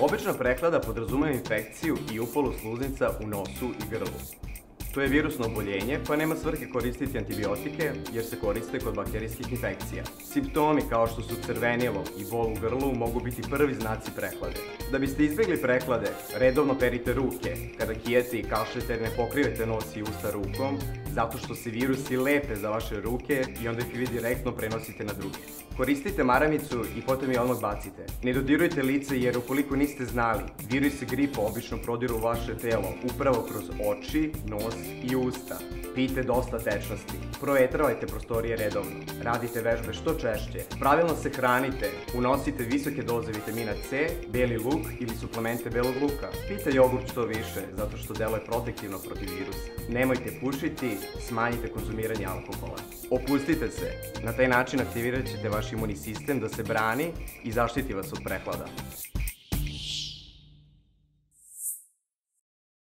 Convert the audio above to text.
Obična prehlada podrazumeva infekciju i upalu sluznica u nosu i grlu. To je virusno oboljenje pa nema svrhe koristiti antibiotike jer se koriste kod bakterijskih infekcija. Simptomi kao što su crvenilo i bol u grlu mogu biti prvi znaci prehlade. Da biste izbjegli prehlade, redovno perite ruke. Kada kijete i kašljete ne pokrivete nos i usta rukom, zato što se virusi lepe za vaše ruke i onda ih vi direktno prenosite na druge. Koristite maramicu i potom je odmah bacite. Ne dodirujte lice jer ukoliko niste znali, virusi gripa obično prodiru u vaše telo upravo kroz oči, nos i usta. Pijte dosta tečnosti. Provetravajte prostorije redovno. Radite vežbe što češće. Pravilno se hranite. Unosite visoke doze vitamina C, beli luk ili suplemente belog luka. Pijte jogurt što više, zato što deluje protektivno protiv virusa. Nemojte pušiti, smanjite konzumiranje alkohola. Opustite se. Na taj način aktivirat ćete vaš imunni sistem da se brani i zaštiti vas od prehlada.